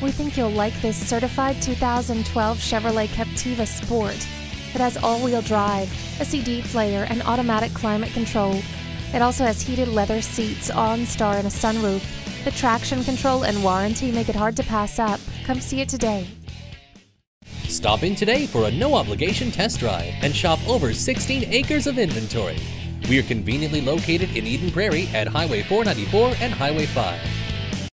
We think you'll like this certified 2012 Chevrolet Captiva Sport. It has all-wheel drive, a CD player, and automatic climate control. It also has heated leather seats, OnStar, and a sunroof. The traction control and warranty make it hard to pass up. Come see it today. Stop in today for a no obligation test drive and shop over 16 acres of inventory. We are conveniently located in Eden Prairie at Highway 494 and Highway 5.